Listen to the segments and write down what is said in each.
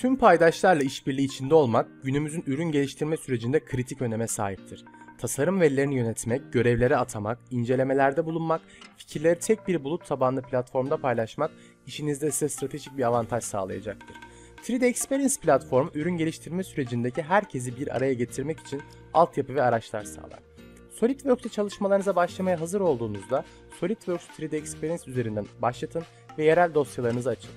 Tüm paydaşlarla işbirliği içinde olmak günümüzün ürün geliştirme sürecinde kritik öneme sahiptir. Tasarım verilerini yönetmek, görevlere atamak, incelemelerde bulunmak, fikirleri tek bir bulut tabanlı platformda paylaşmak işinizde size stratejik bir avantaj sağlayacaktır. 3D Experience platform ürün geliştirme sürecindeki herkesi bir araya getirmek için altyapı ve araçlar sağlar. SolidWorks'te çalışmalarınıza başlamaya hazır olduğunuzda SolidWorks 3D Experience üzerinden başlatın ve yerel dosyalarınızı açın.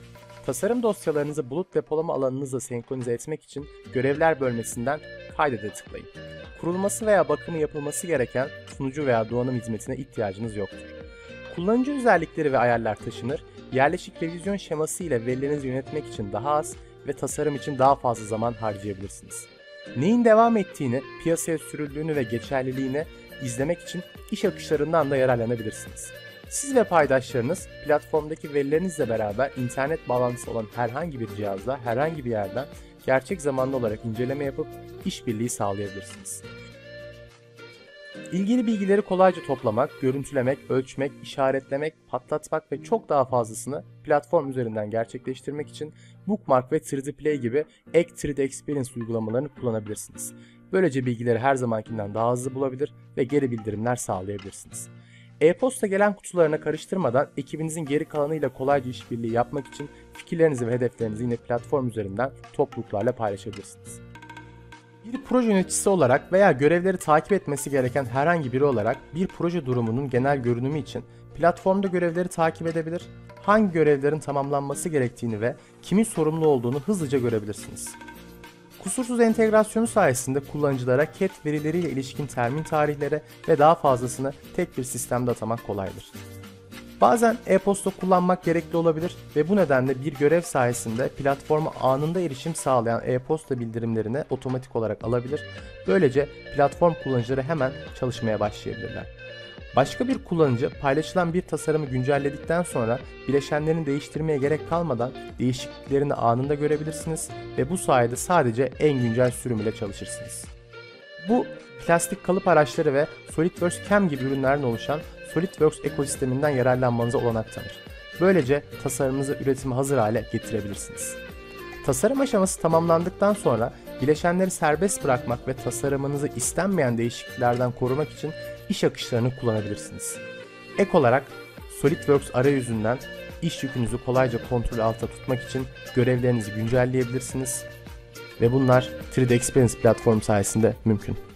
Tasarım dosyalarınızı bulut depolama alanınızla senkronize etmek için görevler bölmesinden kaydede tıklayın. Kurulması veya bakımı yapılması gereken sunucu veya donanım hizmetine ihtiyacınız yoktur. Kullanıcı özellikleri ve ayarlar taşınır, yerleşik revizyon şeması ile verilerinizi yönetmek için daha az ve tasarım için daha fazla zaman harcayabilirsiniz. Neyin devam ettiğini, piyasaya sürüldüğünü ve geçerliliğini izlemek için iş akışlarından da yararlanabilirsiniz. Siz ve paydaşlarınız platformdaki verilerinizle beraber internet bağlantısı olan herhangi bir cihazda herhangi bir yerden gerçek zamanlı olarak inceleme yapıp işbirliği sağlayabilirsiniz. İlgili bilgileri kolayca toplamak, görüntülemek, ölçmek, işaretlemek, patlatmak ve çok daha fazlasını platform üzerinden gerçekleştirmek için Bookmark ve 3D Play gibi ek 3D Experience uygulamalarını kullanabilirsiniz. Böylece bilgileri her zamankinden daha hızlı bulabilir ve geri bildirimler sağlayabilirsiniz. E-posta gelen kutularına karıştırmadan ekibinizin geri kalanıyla kolayca işbirliği yapmak için fikirlerinizi ve hedeflerinizi yine platform üzerinden topluluklarla paylaşabilirsiniz. Bir proje yöneticisi olarak veya görevleri takip etmesi gereken herhangi biri olarak bir proje durumunun genel görünümü için platformda görevleri takip edebilir, hangi görevlerin tamamlanması gerektiğini ve kimin sorumlu olduğunu hızlıca görebilirsiniz. Kusursuz entegrasyonu sayesinde kullanıcılara CAT verileriyle ilişkin termin tarihleri ve daha fazlasını tek bir sistemde atamak kolaydır. Bazen e-posta kullanmak gerekli olabilir ve bu nedenle bir görev sayesinde platforma anında erişim sağlayan e-posta bildirimlerini otomatik olarak alabilir. Böylece platform kullanıcıları hemen çalışmaya başlayabilirler. Başka bir kullanıcı paylaşılan bir tasarımı güncelledikten sonra bileşenlerini değiştirmeye gerek kalmadan değişikliklerini anında görebilirsiniz ve bu sayede sadece en güncel sürüm ile çalışırsınız. Bu plastik kalıp araçları ve SolidWorks CAM gibi ürünlerden oluşan SolidWorks ekosisteminden yararlanmanıza olanak tanır. Böylece tasarımınızı üretime hazır hale getirebilirsiniz. Tasarım aşaması tamamlandıktan sonra bileşenleri serbest bırakmak ve tasarımınızı istenmeyen değişikliklerden korumak için iş akışlarını kullanabilirsiniz. Ek olarak SolidWorks arayüzünden iş yükünüzü kolayca kontrol altında tutmak için görevlerinizi güncelleyebilirsiniz ve bunlar 3D Experience platform sayesinde mümkün.